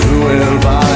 cruel violencia.